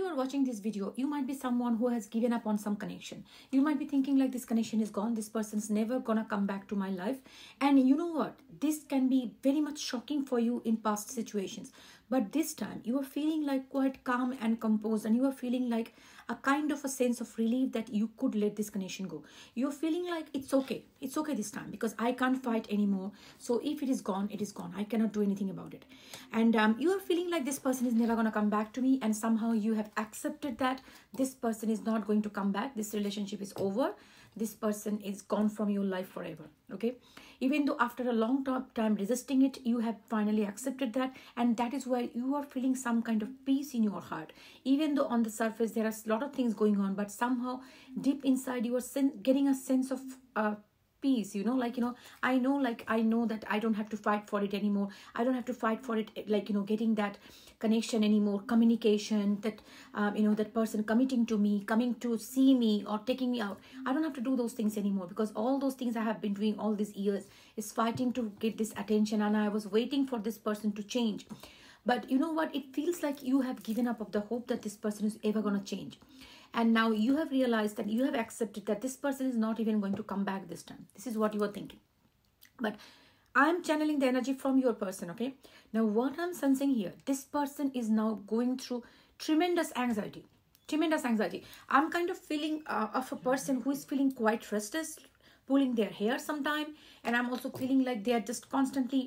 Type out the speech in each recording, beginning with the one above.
you are watching this video, you might be someone who has given up on some connection. You might be thinking like this connection is gone. This person's never gonna come back to my life. And you know what? This can be very much shocking for you in past situations. But this time you are feeling like quite calm and composed and you are feeling like a kind of a sense of relief that you could let this connection go. You're feeling like it's okay. It's okay this time because I can't fight anymore. So if it is gone, it is gone. I cannot do anything about it. And um, you are feeling like this person is never going to come back to me. And somehow you have accepted that this person is not going to come back. This relationship is over. This person is gone from your life forever. Okay even though after a long time resisting it you have finally accepted that and that is why you are feeling some kind of peace in your heart. Even though on the surface there are a lot of things going on but somehow deep inside you are getting a sense of uh, peace you know like you know i know like i know that i don't have to fight for it anymore. I don't have to fight for it like you know getting that connection anymore communication that um, you know that person committing to me coming to see me or taking me out. I don't have to do those things anymore because all those things i have been doing all these years is fighting to get this attention and i was waiting for this person to change. But you know what? It feels like you have given up of the hope that this person is ever going to change and now you have realized that you have accepted that this person is not even going to come back this time. This is what you are thinking. But i'm channeling the energy from your person okay? Now what i'm sensing here this person is now going through tremendous anxiety. Tremendous anxiety. I'm kind of feeling uh, of a person who is feeling quite restless pulling their hair sometime and i'm also feeling like they are just constantly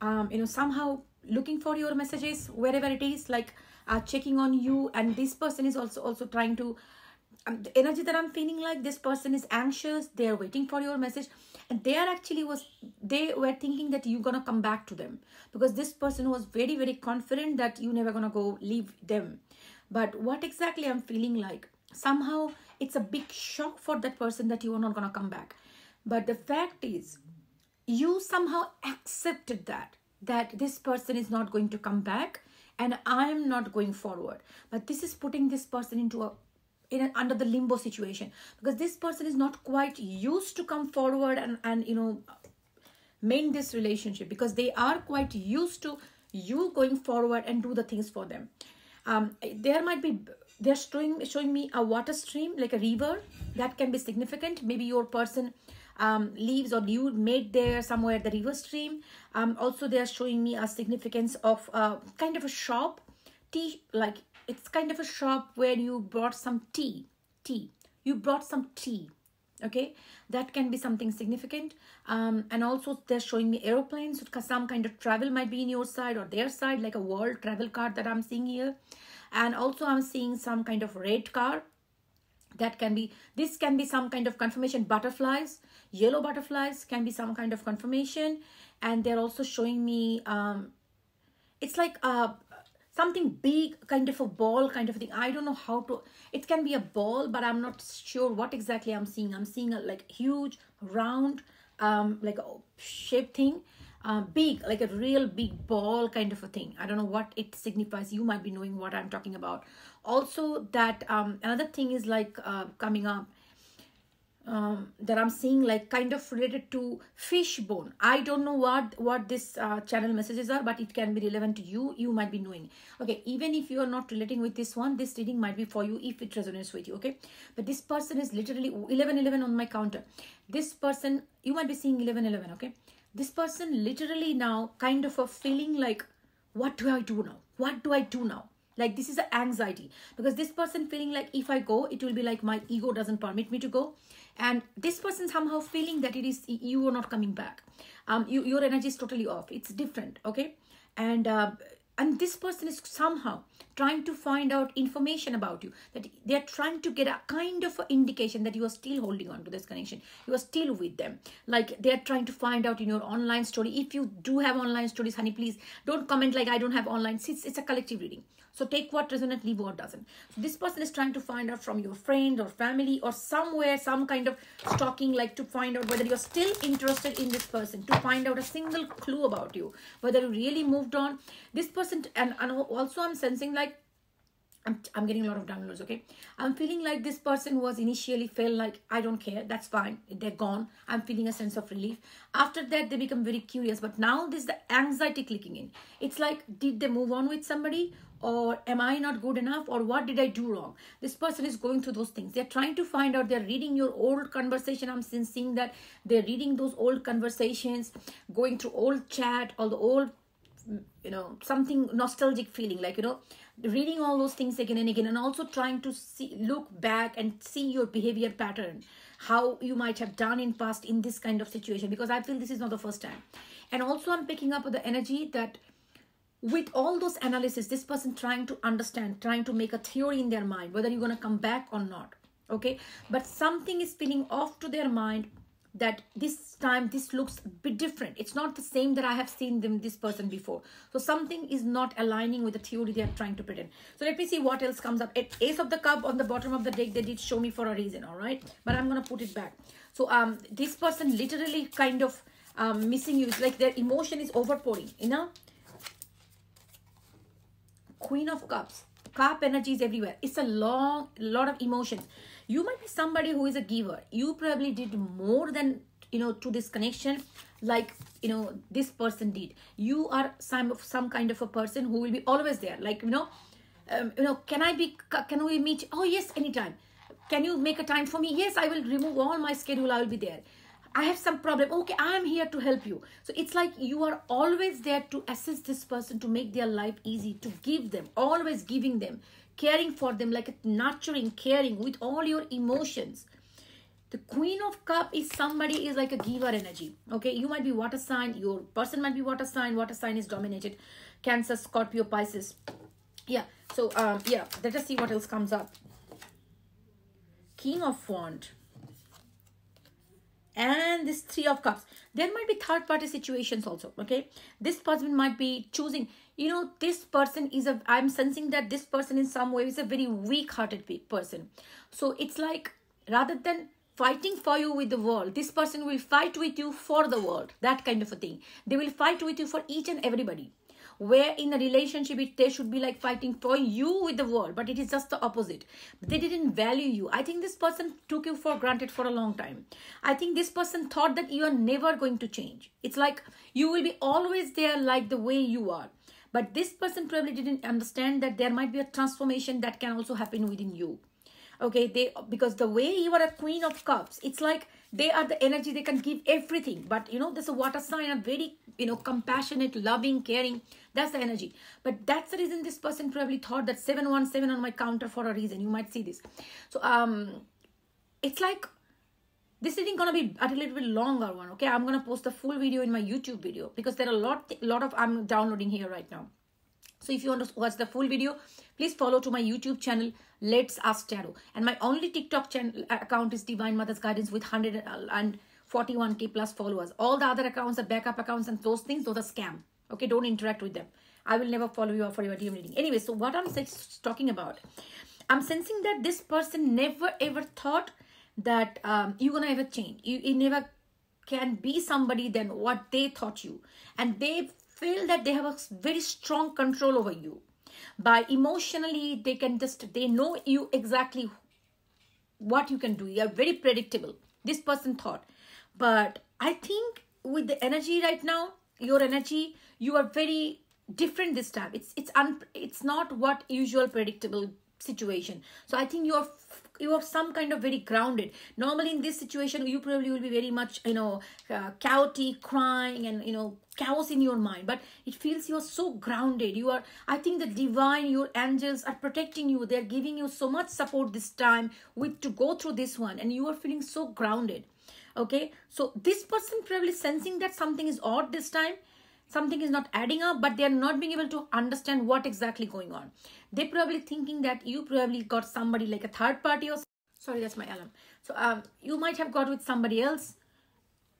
um, you know somehow looking for your messages wherever it is like uh, checking on you and this person is also also trying to um, the energy that i'm feeling like this person is anxious they are waiting for your message and they are actually was they were thinking that you're gonna come back to them because this person was very very confident that you never gonna go leave them. But what exactly i'm feeling like somehow it's a big shock for that person that you are not gonna come back. But the fact is you somehow accepted that that this person is not going to come back and I am not going forward. But this is putting this person into a in an, under the limbo situation because this person is not quite used to come forward and and you know mend this relationship because they are quite used to you going forward and do the things for them. Um, there might be they're showing showing me a water stream like a river that can be significant. Maybe your person um, leaves or you made there somewhere the river stream. Um, also, they are showing me a significance of uh, kind of a shop, tea, like it's kind of a shop where you brought some tea, tea. You brought some tea, okay? That can be something significant. Um, and also they're showing me aeroplanes. So some kind of travel might be in your side or their side, like a world travel card that I'm seeing here. And also I'm seeing some kind of red car that can be this can be some kind of confirmation butterflies yellow butterflies can be some kind of confirmation and they're also showing me um it's like uh something big kind of a ball kind of thing. I don't know how to it can be a ball but i'm not sure what exactly i'm seeing. I'm seeing a like huge round um like a shape thing uh, big like a real big ball kind of a thing. I don't know what it signifies. You might be knowing what i'm talking about. Also that um, another thing is like uh, coming up um, that I'm seeing like kind of related to fish bone. I don't know what what this uh, channel messages are, but it can be relevant to you. You might be knowing. Okay, even if you are not relating with this one, this reading might be for you if it resonates with you. Okay, but this person is literally 11 11 on my counter. This person, you might be seeing 11 11. Okay, this person literally now kind of a feeling like, what do I do now? What do I do now? like this is an anxiety because this person feeling like if i go it will be like my ego doesn't permit me to go and this person somehow feeling that it is you are not coming back. Um you, your energy is totally off. It's different okay? And uh, and this person is somehow trying to find out information about you that they are trying to get a kind of indication that you are still holding on to this connection. You are still with them. Like they are trying to find out in your online story. If you do have online stories honey please don't comment like i don't have online. It's, it's a collective reading so take what resonates, leave what doesn't. So this person is trying to find out from your friend or family or somewhere, some kind of stalking, like to find out whether you're still interested in this person, to find out a single clue about you, whether you really moved on. This person, and, and also I'm sensing like I'm, I'm getting a lot of downloads okay? I'm feeling like this person was initially felt like i don't care that's fine they're gone. I'm feeling a sense of relief. After that they become very curious but now this the anxiety clicking in. It's like did they move on with somebody or am i not good enough or what did i do wrong? This person is going through those things. They're trying to find out they're reading your old conversation. I'm seeing that they're reading those old conversations going through old chat all the old you know something nostalgic feeling like you know reading all those things again and again and also trying to see look back and see your behavior pattern how you might have done in past in this kind of situation because i feel this is not the first time. And also i'm picking up the energy that with all those analysis this person trying to understand trying to make a theory in their mind whether you're going to come back or not okay? But something is spinning off to their mind that this time this looks a bit different. It's not the same that i have seen them this person before. So something is not aligning with the theory they are trying to pretend so let me see what else comes up. At ace of the cup on the bottom of the deck they did show me for a reason all right? But i'm gonna put it back. So um this person literally kind of um missing you. It's like their emotion is overpouring you know queen of cups. Cup energy is everywhere. It's a long lot of emotions. You might be somebody who is a giver. You probably did more than you know to this connection like you know this person did. You are some of some kind of a person who will be always there. Like you know um, you know can i be can we meet? Oh yes anytime. Can you make a time for me? Yes i will remove all my schedule. I will be there I have some problem. Okay, I am here to help you. So it's like you are always there to assist this person to make their life easy, to give them, always giving them caring for them like nurturing caring with all your emotions. The queen of cup is somebody is like a giver energy. Okay you might be water sign your person might be water sign water sign is dominated. Cancer scorpio pisces. Yeah so um yeah let us see what else comes up. King of wand and this three of cups. There might be third party situations also okay? This person might be choosing you know this person is a i'm sensing that this person in some way is a very weak hearted person. So it's like rather than fighting for you with the world this person will fight with you for the world that kind of a thing. They will fight with you for each and everybody where in a relationship it, they should be like fighting for you with the world but it is just the opposite. They didn't value you. I think this person took you for granted for a long time. I think this person thought that you are never going to change. It's like you will be always there like the way you are. But this person probably didn't understand that there might be a transformation that can also happen within you. Okay they because the way you are a queen of cups it's like they are the energy they can give everything. But you know a water sign a very you know compassionate loving caring that's the energy. But that's the reason this person probably thought that 717 on my counter for a reason. You might see this. So um it's like this isn't gonna be a little bit longer one okay? I'm gonna post the full video in my youtube video because there are a lot lot of i'm downloading here right now. So if you want to watch the full video please follow to my youtube channel let's ask tarot. And my only tiktok channel uh, account is divine mother's guidance with 141k plus followers. All the other accounts are backup accounts and those things those are scam okay don't interact with them. I will never follow you for your DM reading anyway so what i'm talking about i'm sensing that this person never ever thought that um, you're gonna ever change. You, you never can be somebody than what they thought you. And they feel that they have a very strong control over you. By emotionally they can just they know you exactly what you can do. You're very predictable. This person thought. But i think with the energy right now your energy you are very different this time. It's it's un it's not what usual predictable situation. So i think you're you are some kind of very grounded. Normally in this situation you probably will be very much you know uh, chaotic crying and you know chaos in your mind. But it feels you're so grounded. You are i think the divine your angels are protecting you. They're giving you so much support this time with to go through this one. And you are feeling so grounded okay? So this person probably sensing that something is odd this time something is not adding up but they are not being able to understand what exactly going on. They probably thinking that you probably got somebody like a third party or sorry that's my alarm. So um, you might have got with somebody else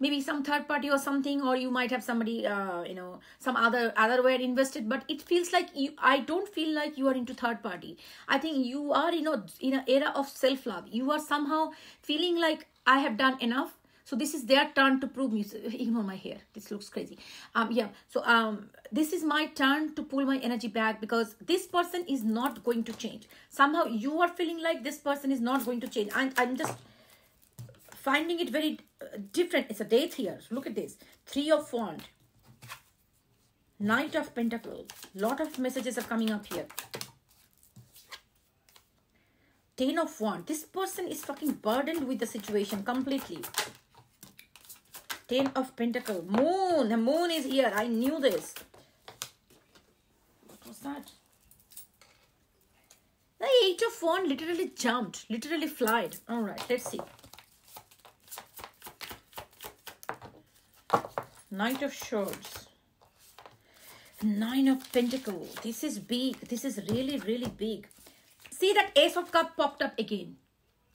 maybe some third party or something or you might have somebody uh, you know some other other way invested but it feels like you i don't feel like you are into third party. I think you are you know in an era of self love you are somehow feeling like i have done enough so this is their turn to prove me ignore my hair. This looks crazy. Um yeah. So um this is my turn to pull my energy back because this person is not going to change. Somehow you are feeling like this person is not going to change. I'm, I'm just finding it very uh, different. It's a date here. Look at this. Three of wand knight of pentacles. Lot of messages are coming up here. Ten of wand this person is fucking burdened with the situation completely ten of pentacle moon. The moon is here. I knew this. What was that? The eight of wand literally jumped literally flied. All right let's see. Knight of swords. Nine of pentacles. This is big. This is really really big. See that Ace of Cup popped up again.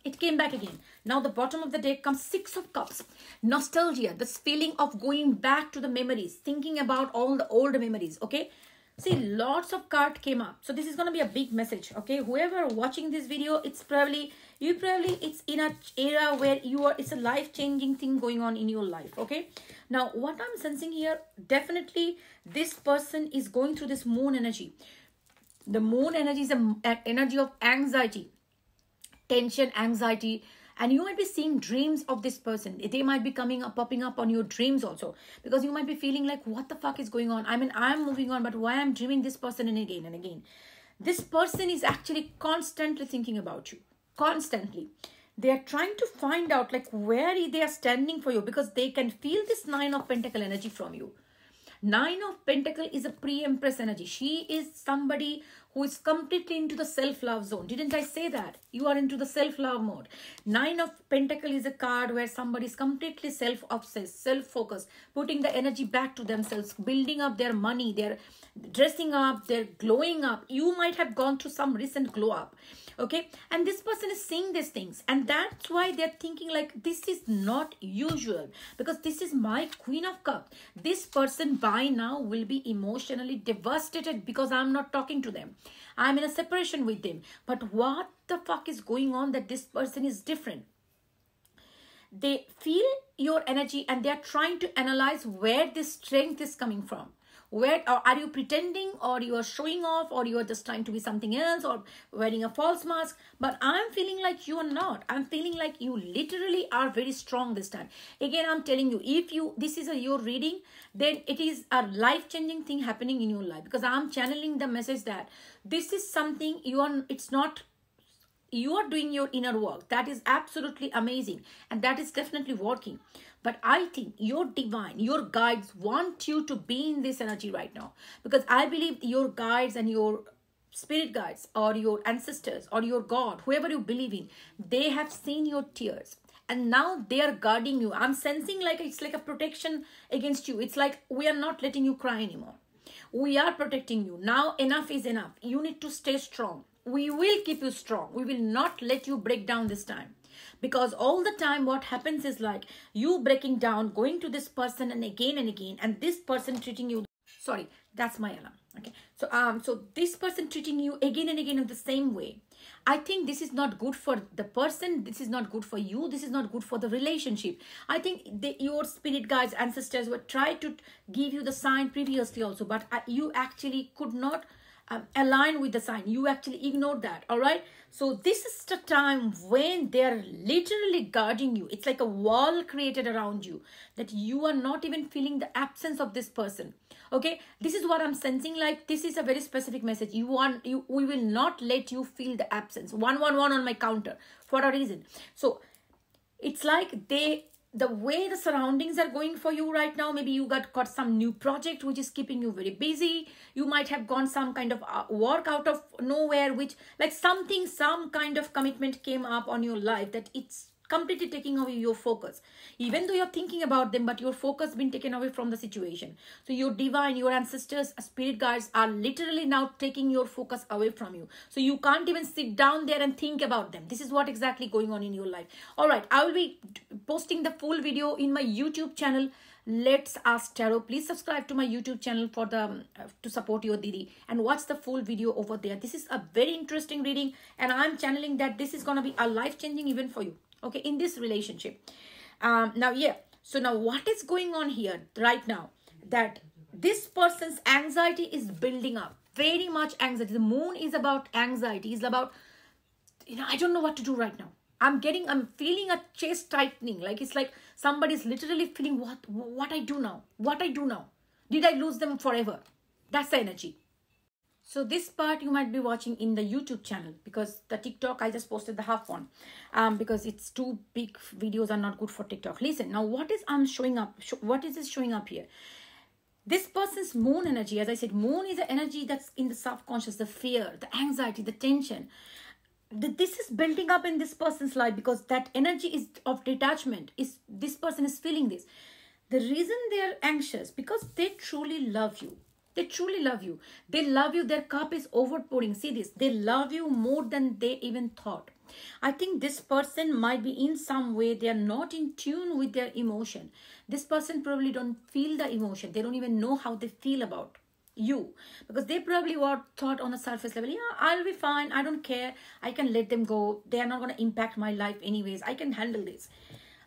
It came back again. Now the bottom of the deck comes Six of Cups. Nostalgia, this feeling of going back to the memories, thinking about all the old memories, okay? See, lots of card came up. So this is going to be a big message, okay? Whoever watching this video, it's probably, you probably, it's in a era where you are, it's a life-changing thing going on in your life, okay? Now, what I'm sensing here, definitely this person is going through this moon energy the moon energy is an energy of anxiety, tension, anxiety, and you might be seeing dreams of this person. They might be coming up popping up on your dreams also. Because you might be feeling like what the fuck is going on? I mean i'm moving on but why i'm dreaming this person and again and again? This person is actually constantly thinking about you. Constantly. They are trying to find out like where they are standing for you? Because they can feel this nine of pentacle energy from you. Nine of pentacle is a pre-empress energy. She is somebody who is completely into the self-love zone. Didn't I say that? You are into the self-love mode. Nine of Pentacle is a card where somebody is completely self-obsessed, self-focused, putting the energy back to themselves, building up their money, their dressing up, their glowing up. You might have gone through some recent glow up. Okay. And this person is seeing these things. And that's why they're thinking like this is not usual because this is my Queen of Cups. This person by now will be emotionally devastated because I'm not talking to them. I'm in a separation with them. But what the fuck is going on that this person is different? They feel your energy and they're trying to analyze where this strength is coming from where or are you pretending or you are showing off or you are just trying to be something else or wearing a false mask? But i'm feeling like you are not. I'm feeling like you literally are very strong this time. Again i'm telling you if you this is a your reading then it is a life changing thing happening in your life. Because i'm channeling the message that this is something you are it's not you are doing your inner work. That is absolutely amazing. And that is definitely working but i think your divine your guides want you to be in this energy right now. Because i believe your guides and your spirit guides or your ancestors or your god whoever you believe in they have seen your tears. And now they are guarding you. I'm sensing like it's like a protection against you. It's like we are not letting you cry anymore. We are protecting you. Now enough is enough. You need to stay strong. We will keep you strong. We will not let you break down this time. Because all the time what happens is like you breaking down, going to this person and again and again, and this person treating you. Sorry, that's my alarm. Okay. So um, so this person treating you again and again in the same way. I think this is not good for the person. This is not good for you. This is not good for the relationship. I think the, your spirit guides, ancestors were trying to give you the sign previously also, but uh, you actually could not um, align with the sign. You actually ignore that all right? So this is the time when they're literally guarding you. It's like a wall created around you that you are not even feeling the absence of this person okay? This is what i'm sensing like this is a very specific message. You want you we will not let you feel the absence. One one one on my counter for a reason. So it's like they the way the surroundings are going for you right now maybe you got got some new project which is keeping you very busy. You might have gone some kind of uh, work out of nowhere which like something some kind of commitment came up on your life that it's completely taking away your focus. Even though you're thinking about them but your focus been taken away from the situation. So your divine your ancestors spirit guides are literally now taking your focus away from you. So you can't even sit down there and think about them. This is what exactly going on in your life. All right i will be posting the full video in my youtube channel. Let's ask tarot. Please subscribe to my youtube channel for the um, uh, to support your didi and watch the full video over there. This is a very interesting reading and i'm channeling that this is going to be a life changing event for you okay in this relationship. Um now yeah. So now what is going on here right now? That this person's anxiety is building up. Very much anxiety. The moon is about anxiety. Is about you know i don't know what to do right now. I'm getting i'm feeling a chest tightening. Like it's like somebody's literally feeling what what i do now? What i do now? Did i lose them forever? That's the energy so this part you might be watching in the youtube channel because the tiktok i just posted the half one um because it's too big videos are not good for tiktok. Listen now what is i'm showing up what is this showing up here? This person's moon energy as i said moon is the energy that's in the subconscious the fear the anxiety the tension. This is building up in this person's life because that energy is of detachment. Is this person is feeling this. The reason they are anxious because they truly love you they truly love you. They love you. Their cup is overpouring. See this. They love you more than they even thought. I think this person might be in some way they are not in tune with their emotion. This person probably don't feel the emotion. They don't even know how they feel about you. Because they probably were thought on a surface level yeah i'll be fine. I don't care. I can let them go. They are not going to impact my life anyways. I can handle this.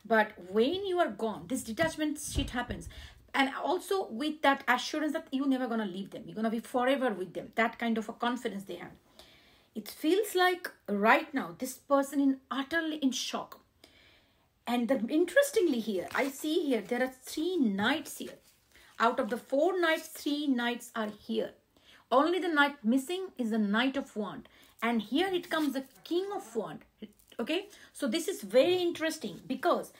But when you are gone this detachment shit happens and also with that assurance that you're never going to leave them you're going to be forever with them that kind of a confidence they have it feels like right now this person in utterly in shock and the, interestingly here i see here there are three knights here out of the four knights, three knights are here. Only the knight missing is the knight of wand. And here it comes the king of wand. Okay. So this is very interesting because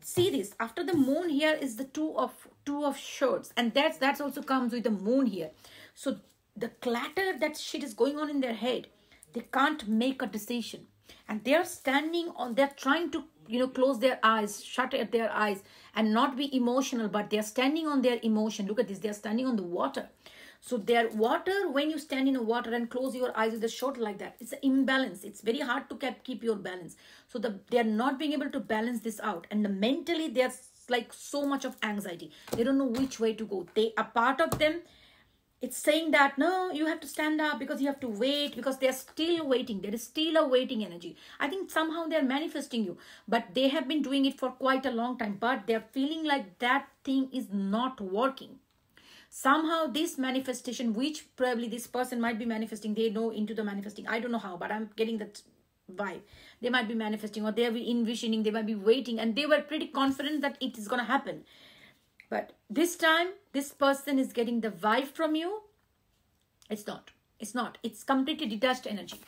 see this after the moon here is the two of two of swords and that's that's also comes with the moon here. So the clatter that shit is going on in their head they can't make a decision. And they're standing on they're trying to you know close their eyes shut at their eyes and not be emotional but they're standing on their emotion. Look at this they're standing on the water. So their water when you stand in the water and close your eyes with a short like that it's an imbalance. It's very hard to keep, keep your balance. So the they're not being able to balance this out. And the mentally there's like so much of anxiety. They don't know which way to go. They a part of them it's saying that no you have to stand up because you have to wait because they're still waiting. There is still a waiting energy. I think somehow they're manifesting you but they have been doing it for quite a long time but they're feeling like that thing is not working. Somehow this manifestation which probably this person might be manifesting they know into the manifesting. I don't know how but i'm getting that vibe they might be manifesting or they're envisioning they might be waiting and they were pretty confident that it is going to happen but this time, this person is getting the vibe from you. It's not. It's not. It's completely detached energy.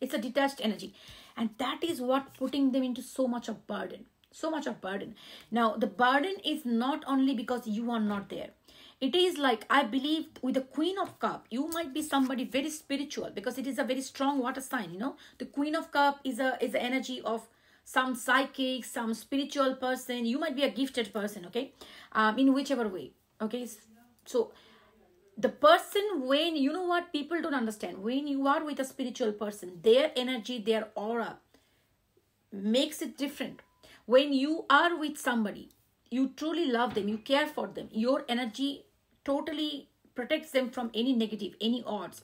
It's a detached energy. And that is what putting them into so much of burden. So much of burden. Now, the burden is not only because you are not there. It is like, I believe with the Queen of Cup, you might be somebody very spiritual because it is a very strong water sign, you know. The Queen of Cup is a is the energy of some psychic, some spiritual person. You might be a gifted person, okay? Um, in whichever way, okay? So the person when you know what people don't understand when you are with a spiritual person their energy their aura makes it different when you are with somebody you truly love them you care for them your energy totally protects them from any negative any odds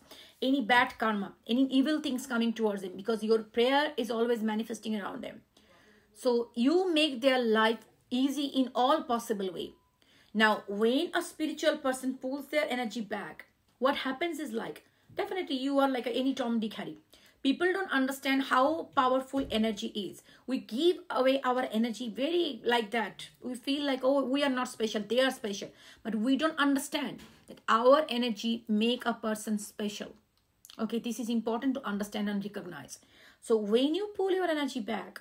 any bad karma any evil things coming towards them because your prayer is always manifesting around them so you make their life easy in all possible way. Now, when a spiritual person pulls their energy back, what happens is like, definitely you are like any Tom, Dick, Harry. People don't understand how powerful energy is. We give away our energy very like that. We feel like, oh, we are not special, they are special. But we don't understand that our energy make a person special. Okay, this is important to understand and recognize. So when you pull your energy back,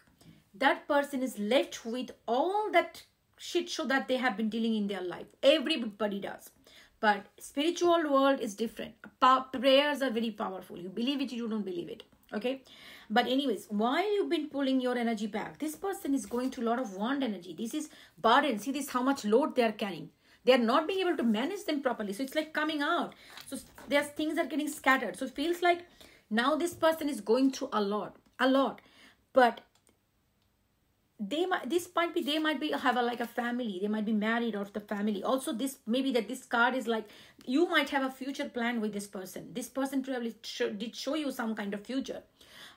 that person is left with all that shit show that they have been dealing in their life. Everybody does. But spiritual world is different. Pa- prayers are very powerful. You believe it, you don't believe it. Okay. But anyways, while you've been pulling your energy back, this person is going to a lot of wand energy. This is burden. See this how much load they are carrying. They are not being able to manage them properly. So it's like coming out. So there's things are getting scattered. So it feels like now this person is going through a lot. A lot. But they might this might be they might be have a like a family they might be married or the family also this maybe that this card is like you might have a future plan with this person this person probably sh- did show you some kind of future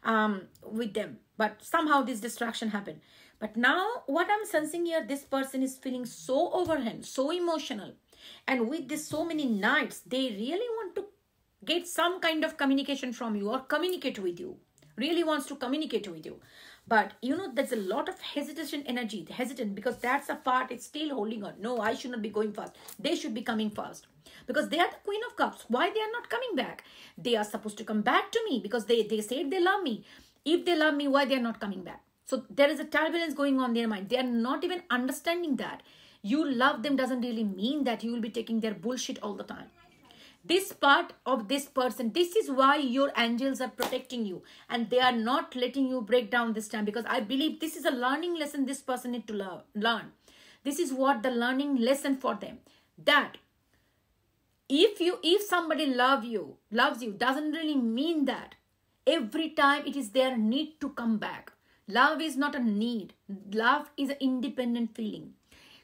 um, with them. But somehow this distraction happened. But now what I'm sensing here, this person is feeling so overwhelmed, so emotional. And with this so many knights, they really want to get some kind of communication from you or communicate with you. Really wants to communicate with you. But you know, there's a lot of hesitation energy, hesitant because that's a part it's still holding on. No, I should not be going fast. They should be coming fast. Because they are the queen of cups. Why they are not coming back? They are supposed to come back to me because they they said they love me. If they love me why they are not coming back? So there is a turbulence going on in their mind. They are not even understanding that. You love them doesn't really mean that you will be taking their bullshit all the time this part of this person this is why your angels are protecting you. And they are not letting you break down this time because i believe this is a learning lesson this person need to learn. This is what the learning lesson for them. That if you if somebody love you loves you doesn't really mean that every time it is their need to come back. Love is not a need. Love is an independent feeling.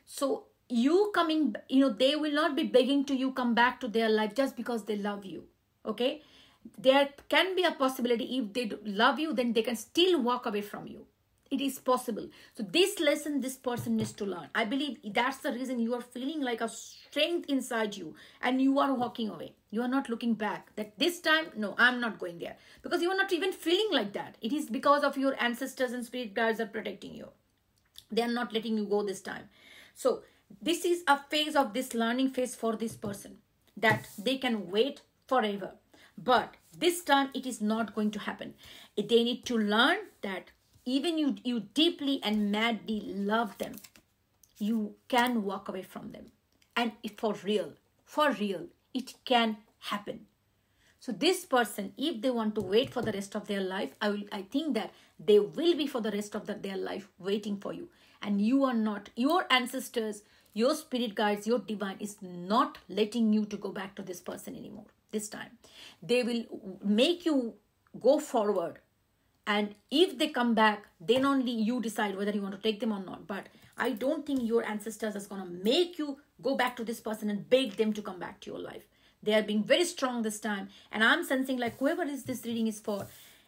So you coming you know they will not be begging to you come back to their life just because they love you okay? There can be a possibility if they love you then they can still walk away from you. It is possible. So this lesson this person needs to learn. I believe that's the reason you are feeling like a strength inside you and you are walking away. You are not looking back. That this time no i'm not going there. Because you are not even feeling like that. It is because of your ancestors and spirit guides are protecting you. They are not letting you go this time. So this is a phase of this learning phase for this person that they can wait forever. But this time it is not going to happen. They need to learn that even you you deeply and madly love them you can walk away from them. And for real for real it can happen. So this person if they want to wait for the rest of their life i will i think that they will be for the rest of the, their life waiting for you. And you are not your ancestors your spirit guides your divine is not letting you to go back to this person anymore this time. They will make you go forward. And if they come back then only you decide whether you want to take them or not. But i don't think your ancestors is going to make you go back to this person and beg them to come back to your life. They are being very strong this time. And i'm sensing like whoever is this reading is for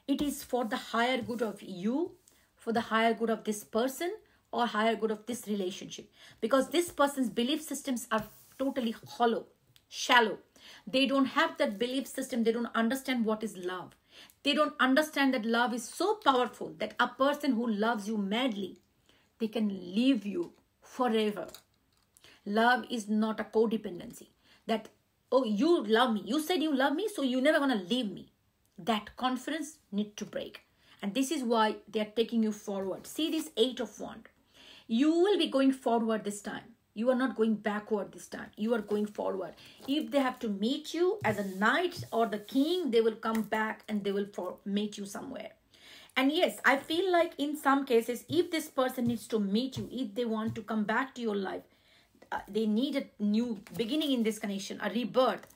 it is for the higher good of you for the higher good of this person or higher good of this relationship because this person's belief systems are totally hollow shallow they don't have that belief system they don't understand what is love they don't understand that love is so powerful that a person who loves you madly, they can leave you forever. Love is not a codependency. That, oh, you love me. You said you love me, so you're never going to leave me. That confidence need to break. And this is why they are taking you forward. See this Eight of Wand. You will be going forward this time. You are not going backward this time. You are going forward. If they have to meet you as a knight or the king they will come back and they will for, meet you somewhere. And yes i feel like in some cases if this person needs to meet you if they want to come back to your life uh, they need a new beginning in this connection a rebirth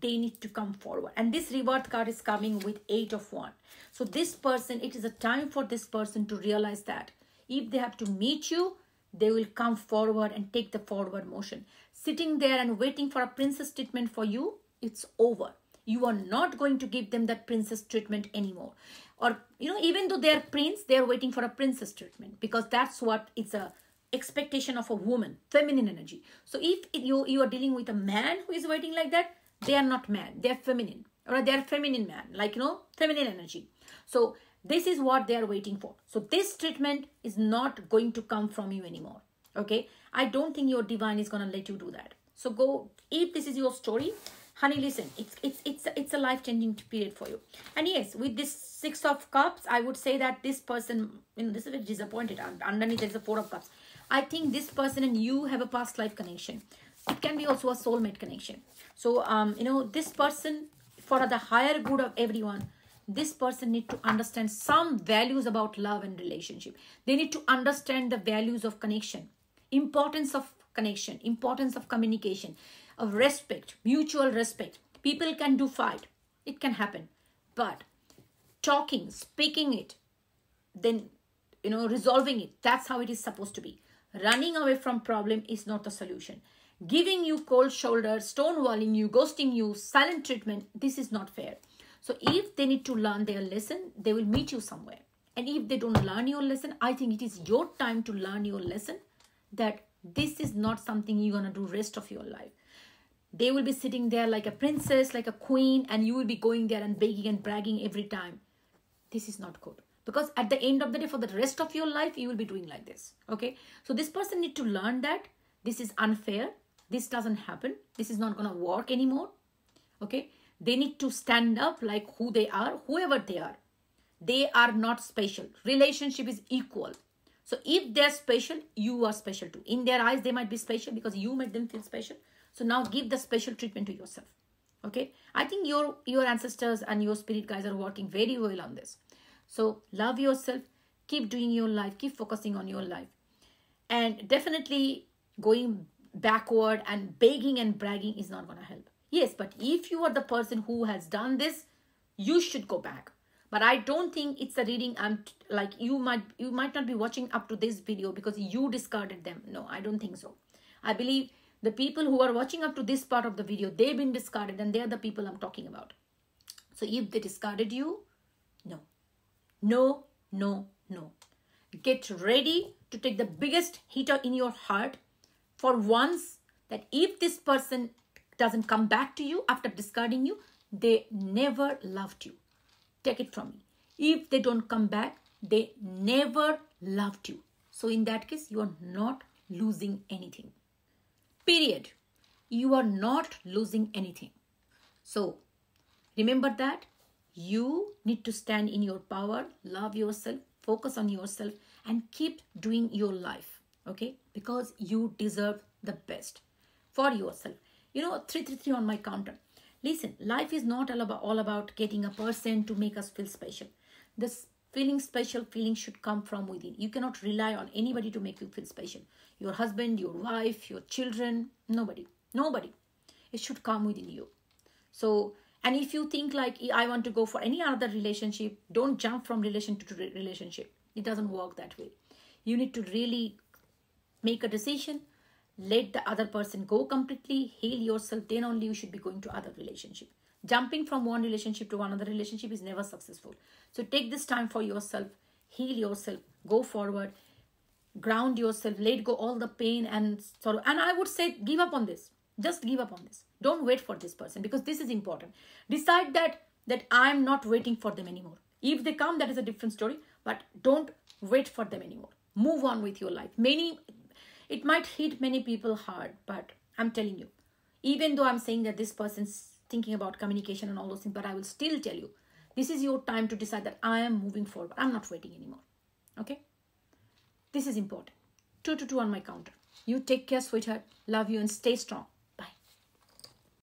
they need to come forward. And this rebirth card is coming with eight of wand so this person it is a time for this person to realize that if they have to meet you they will come forward and take the forward motion. Sitting there and waiting for a princess treatment for you, it's over. You are not going to give them that princess treatment anymore. Or, you know, even though they're prince, they're waiting for a princess treatment because that's what it's a expectation of a woman, feminine energy. So if you, you are dealing with a man who is waiting like that, they are not man, they're feminine. Or they're feminine man, like, you know, feminine energy. So this is what they are waiting for. So this treatment is not going to come from you anymore. Okay. I don't think your divine is going to let you do that. So go, if this is your story, honey, listen, it's, it's, it's, it's a life-changing period for you. And yes, with this six of cups, I would say that this person, you know, this is a bit disappointed. Underneath there's a four of cups. I think this person and you have a past life connection. It can be also a soulmate connection. So, um, you know, this person, for the higher good of everyone, this person need to understand some values about love and relationship. They need to understand the values of connection importance of connection importance of communication of respect mutual respect. People can do fight. It can happen. But talking speaking it then you know resolving it that's how it is supposed to be. Running away from problem is not the solution. Giving you cold shoulder stonewalling you ghosting you silent treatment this is not fair So if they need to learn their lesson, they will meet you somewhere. And if they don't learn your lesson, I think it is your time to learn your lesson that this is not something you're going to do rest of your life. They will be sitting there like a princess, like a queen, and you will be going there and begging and bragging every time. This is not good. Because at the end of the day, for the rest of your life, you will be doing like this. Okay. So this person need to learn that this is unfair. This doesn't happen. This is not going to work anymore. Okay. They need to stand up like who they are, whoever they are. They are not special. Relationship is equal. So if they're special, you are special too. In their eyes, they might be special because you made them feel special. So now give the special treatment to yourself. Okay. I think your your ancestors and your spirit guys are working very well on this. So love yourself. Keep doing your life. Keep focusing on your life. And definitely going backward and begging and bragging is not going to help. Yes, but if you are the person who has done this, you should go back. But I don't think it's a reading. I'm like you might you might not be watching up to this video because you discarded them. No, I don't think so. I believe the people who are watching up to this part of the video, they've been discarded and they're the people I'm talking about. So if they discarded you, no, no, no, no. Get ready to take the biggest hitter in your heart for once that if this person doesn't come back to you after discarding you, they never loved you. Take it from me. If they don't come back, they never loved you. So in that case, you are not losing anything. Period. You are not losing anything. So remember that you need to stand in your power, love yourself, focus on yourself, and keep doing your life. Okay? Because you deserve the best for yourself you know 333 on my counter. Listen life is not all about, all about getting a person to make us feel special. This feeling special feeling should come from within. You cannot rely on anybody to make you feel special. Your husband your wife your children nobody nobody. It should come within you. So and if you think like i want to go for any other relationship don't jump from relationship to relationship. It doesn't work that way. You need to really make a decision let the other person go completely heal yourself then only you should be going to other relationship. Jumping from one relationship to another relationship is never successful. So take this time for yourself heal yourself go forward ground yourself let go all the pain and sorrow. And i would say give up on this. Just give up on this. Don't wait for this person because this is important. Decide that that i'm not waiting for them anymore. If they come that is a different story but don't wait for them anymore. Move on with your life. Many it might hit many people hard, but I'm telling you, even though I'm saying that this person's thinking about communication and all those things, but I will still tell you, this is your time to decide that I am moving forward. I'm not waiting anymore. Okay? This is important. Two to two on my counter. You take care, sweetheart. Love you and stay strong.